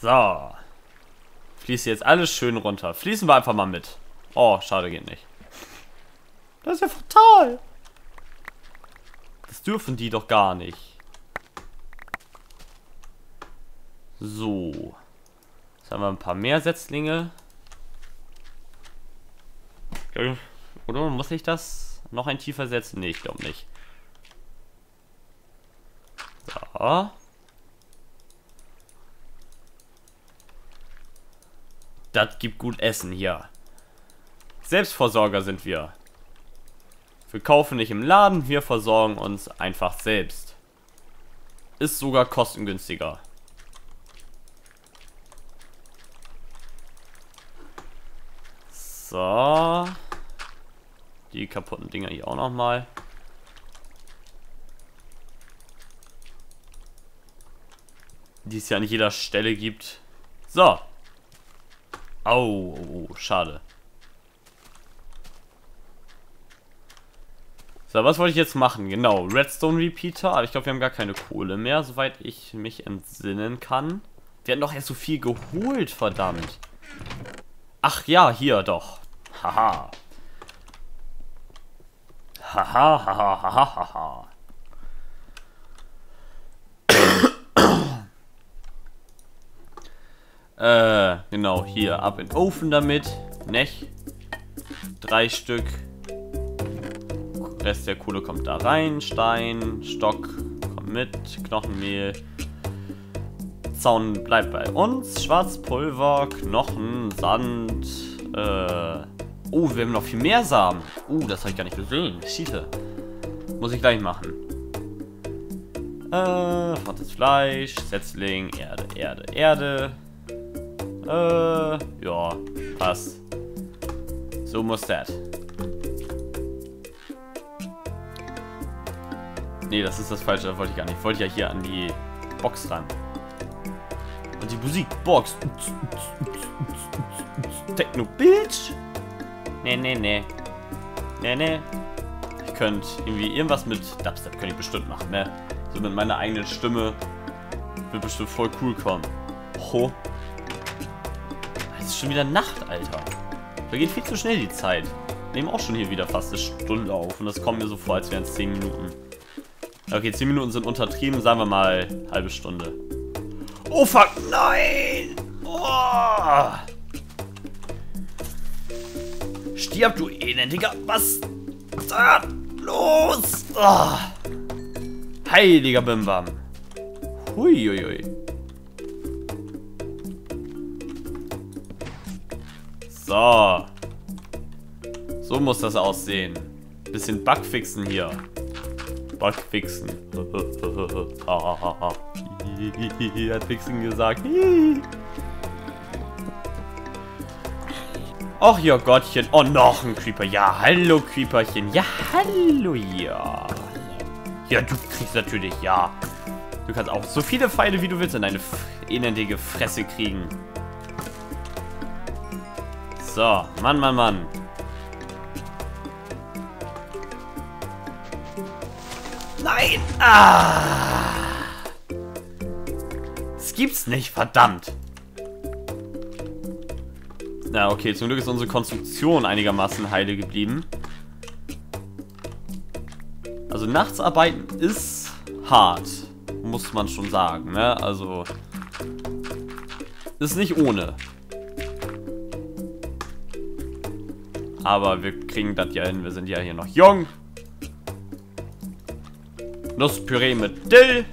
So. Fließt jetzt alles schön runter. Fließen wir einfach mal mit. Oh, schade, geht nicht. Das ist ja fatal. Das dürfen die doch gar nicht. So. Jetzt haben wir ein paar mehr Setzlinge. Oder muss ich das noch ein tiefer setzen? Nee, ich glaube nicht. So. Das gibt gut Essen hier. Selbstversorger sind wir. Wir kaufen nicht im Laden, wir versorgen uns einfach selbst. Ist sogar kostengünstiger. So. Die kaputten Dinger hier auch noch mal. Die es ja an jeder Stelle gibt. So. Au, oh, oh, schade. So, was wollte ich jetzt machen? Genau, Redstone Repeater, aber ich glaube, wir haben gar keine Kohle mehr, soweit ich mich entsinnen kann. Wir hatten doch erst so viel geholt, verdammt. Ach ja, hier doch. Haha. Haha, haha, haha, haha. Äh, genau, hier, ab in den Ofen damit. Nech. Drei Stück. Rest der Kohle kommt da rein. Stein, Stock, kommt mit. Knochenmehl. Zaun bleibt bei uns. Schwarzpulver, Knochen, Sand. Äh. Oh, wir haben noch viel mehr Samen. Uh, das habe ich gar nicht gesehen. Schiete. Muss ich gleich machen. Äh, hartes Fleisch, Setzling, Erde, Erde, Erde. Äh, ja, passt. So muss das. Nee, das ist das Falsche, das wollte ich gar nicht. Ich wollte ja hier an die Box ran. Und die Musik, Box. Techno, Bitch. Nee, nee, nee. Nee, nee. Ich könnte irgendwie irgendwas mit Dubstep könnte ich bestimmt machen, ne? So mit meiner eigenen Stimme wird bestimmt voll cool kommen. Ho ist schon wieder Nacht, Alter. Da geht viel zu schnell die Zeit. Nehmen auch schon hier wieder fast eine Stunde auf. Und das kommt mir so vor, als wären es 10 Minuten. Okay, 10 Minuten sind untertrieben. Sagen wir mal halbe Stunde. Oh, fuck. Nein. Oh. Stirb, du elendiger Was? Da, los. Oh. Heiliger Bimbam. Huiuiui. So. So muss das aussehen. Bisschen Bugfixen hier. Bugfixen. Hat Fixen gesagt. Och, ja Gottchen. Oh, noch ein Creeper. Ja, hallo, Creeperchen. Ja, hallo, ja. Ja, du kriegst natürlich, ja. Du kannst auch so viele Pfeile, wie du willst, in deine elendige Fresse kriegen. So, Mann, Mann, Mann. Nein! Ah! Das gibt's nicht, verdammt. Na, okay, zum Glück ist unsere Konstruktion einigermaßen heile geblieben. Also nachts arbeiten ist hart, muss man schon sagen, ne? Also ist nicht ohne. Aber wir kriegen das ja hin. Wir sind ja hier noch jung. Nusspüree mit Dill.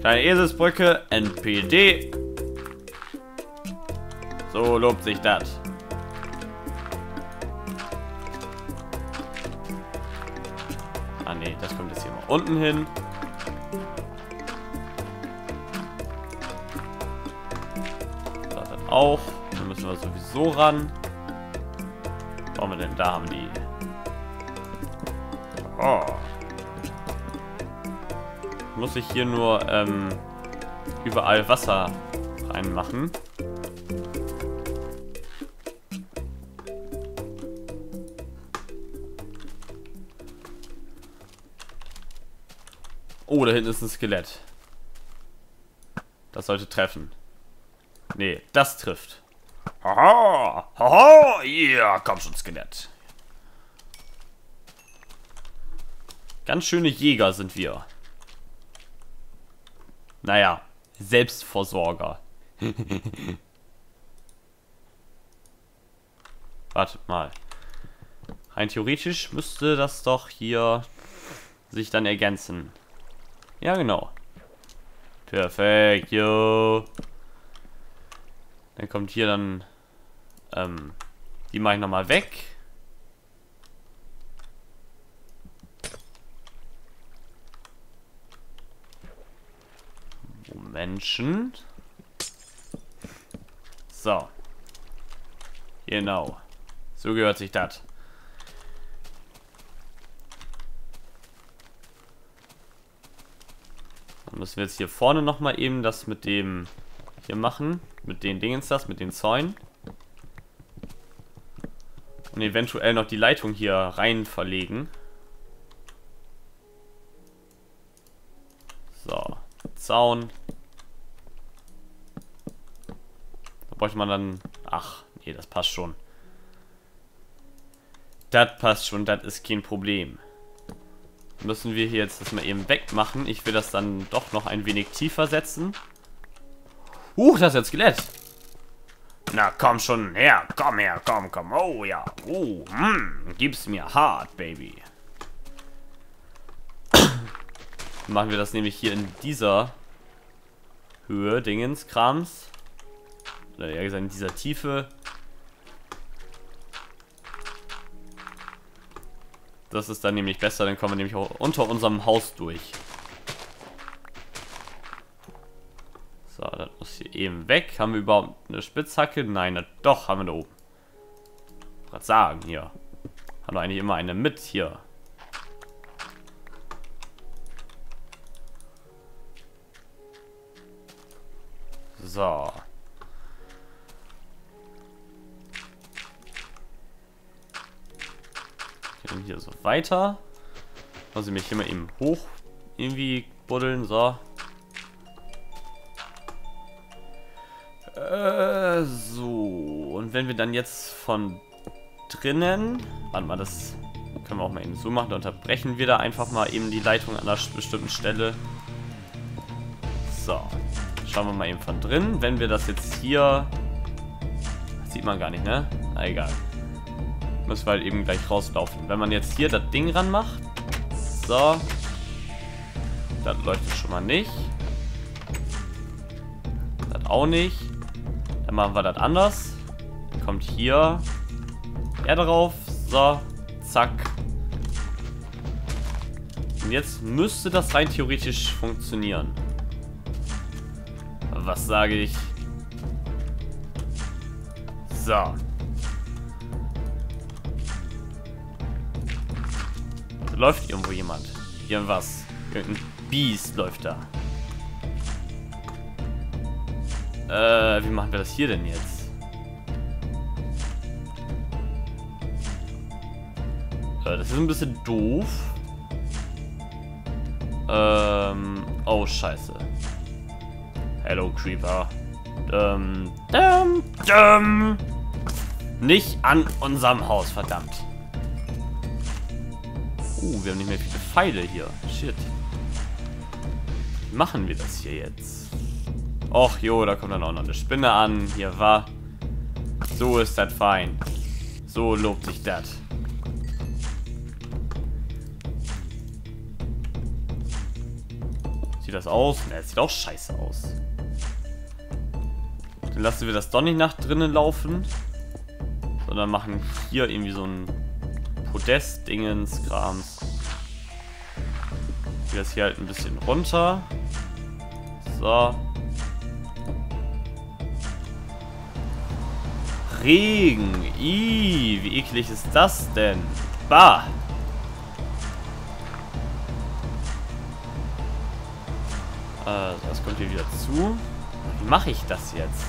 Kleine Eselsbrücke. NPD. So lobt sich das. Ah ne, das kommt jetzt hier mal unten hin. Das auch. Dann müssen wir sowieso ran haben wir denn? Da haben die. Oh. Muss ich hier nur ähm, überall Wasser reinmachen. Oh, da hinten ist ein Skelett. Das sollte treffen. Nee, das trifft. Haha! Haha! Ja, yeah, komm schon, Skelett. Ganz schöne Jäger sind wir. Naja, Selbstversorger. Wartet mal. Rein theoretisch müsste das doch hier sich dann ergänzen. Ja, genau. Perfekt, jo. Dann kommt hier dann... Ähm, die mache ich nochmal weg. Menschen. So. Genau. So gehört sich das. Dann müssen wir jetzt hier vorne nochmal eben das mit dem hier machen. Mit den Dingens das, mit den Zäunen. Und eventuell noch die Leitung hier rein verlegen. So. Zaun. Da bräuchte man dann... Ach, nee, das passt schon. Das passt schon, das ist kein Problem. Müssen wir hier jetzt das mal eben wegmachen. Ich will das dann doch noch ein wenig tiefer setzen. Huch, das ist jetzt Skelett. Na, komm schon her. Komm her, komm, komm. Oh ja. Oh, mm, gib's mir hart, Baby. machen wir das nämlich hier in dieser Höhe, Dingens, Krams. Oder eher gesagt in dieser Tiefe. Das ist dann nämlich besser, dann kommen wir nämlich auch unter unserem Haus durch. Eben weg. Haben wir überhaupt eine Spitzhacke? Nein, na, doch, haben wir da oben. Was sagen hier. Haben wir eigentlich immer eine mit hier. So. Gehen hier so weiter. Muss ich mich hier mal eben hoch irgendwie buddeln. So. Wenn wir dann jetzt von drinnen... Warte mal, das können wir auch mal eben so machen. Da unterbrechen wir da einfach mal eben die Leitung an einer bestimmten Stelle. So. Schauen wir mal eben von drin. Wenn wir das jetzt hier... Das sieht man gar nicht, ne? Na, egal. Müssen wir halt eben gleich rauslaufen. Wenn man jetzt hier das Ding ranmacht. So. Das leuchtet schon mal nicht. Das auch nicht. Dann machen wir das anders. Kommt hier er drauf. So. Zack. Und jetzt müsste das rein theoretisch funktionieren. Was sage ich? So. Läuft irgendwo jemand? Irgendwas. Irgendein Biest läuft da. Äh, wie machen wir das hier denn jetzt? Äh, das ist ein bisschen doof. Ähm, oh, scheiße. Hello, Creeper. Dum, dum, dum. Nicht an unserem Haus, verdammt. Uh, wir haben nicht mehr viele Pfeile hier. Shit. Wie machen wir das hier jetzt? Och, jo, da kommt dann auch noch eine Spinne an. Hier war. So ist das fein. So lobt sich das. Sieht das aus? Ne, sieht auch scheiße aus. Dann lassen wir das doch nicht nach drinnen laufen. Sondern machen hier irgendwie so ein Podest-Dingens, Krams. Ich das hier halt ein bisschen runter. So. Regen. Ih, wie eklig ist das denn? Bah. Äh, das kommt hier wieder zu. Wie mache ich das jetzt?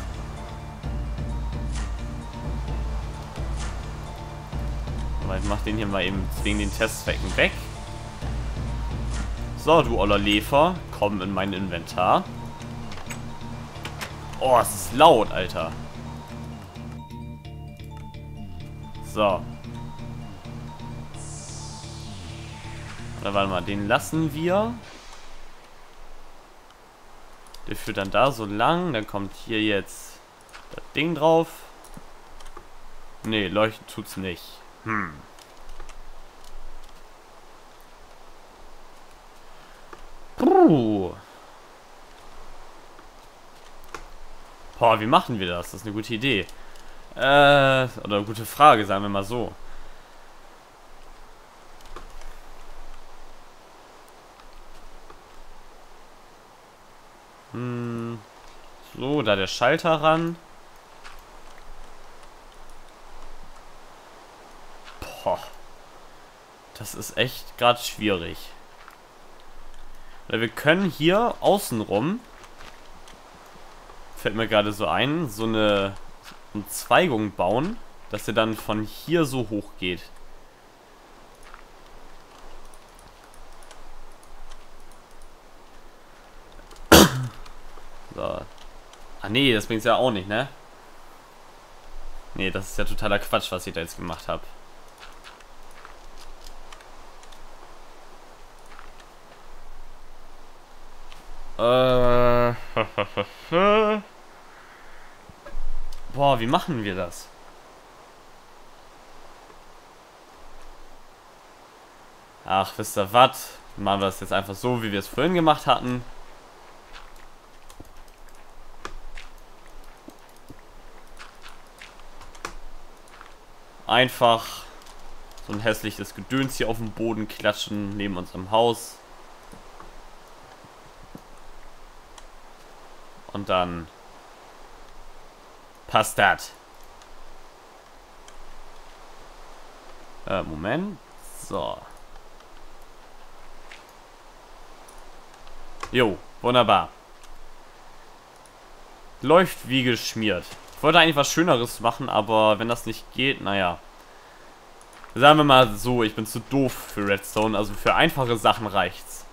Aber ich mach den hier mal eben wegen den Testzwecken weg. So, du oller Lefer, komm in mein Inventar. Oh, es ist laut, Alter. So. Oder warte mal, den lassen wir. Der führt dann da so lang. Dann kommt hier jetzt das Ding drauf. Nee, leuchten tut's nicht. Hm. Puh. Boah, wie machen wir das? Das ist eine gute Idee. Äh, oder gute Frage, sagen wir mal so. Hm. So, der Schalter ran. Boah. Das ist echt gerade schwierig. Oder wir können hier außenrum, fällt mir gerade so ein, so eine, eine Zweigung bauen, dass er dann von hier so hoch geht. So. Ah nee, das bringt's ja auch nicht, ne? Nee, das ist ja totaler Quatsch, was ich da jetzt gemacht habe. Äh. Boah, wie machen wir das? Ach, wisst ihr was? Machen wir das jetzt einfach so, wie wir es vorhin gemacht hatten. Einfach so ein hässliches Gedöns hier auf dem Boden klatschen neben unserem Haus. Und dann passt das. Äh, Moment. So. Jo, wunderbar. Läuft wie geschmiert. Wollte eigentlich was Schöneres machen, aber wenn das nicht geht, naja. Sagen wir mal so, ich bin zu doof für Redstone, also für einfache Sachen reicht's.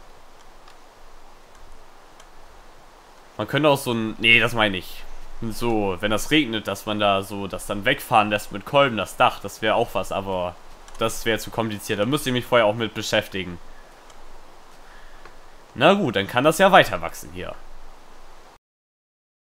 Man könnte auch so ein... Nee, das meine ich. So, wenn das regnet, dass man da so das dann wegfahren lässt mit Kolben, das Dach, das wäre auch was, aber das wäre zu kompliziert. Da müsste ich mich vorher auch mit beschäftigen. Na gut, dann kann das ja weiter wachsen hier.